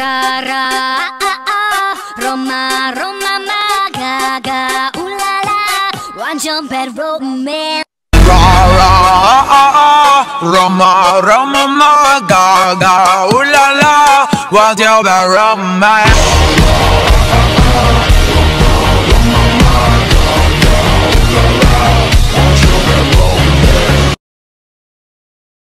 ra ra ah, ah, Roma Roma 마가가 울라라 완전 bad romance Ra ra ah, ah, Roma Roma ma ga ga ooh la la, your bad romance?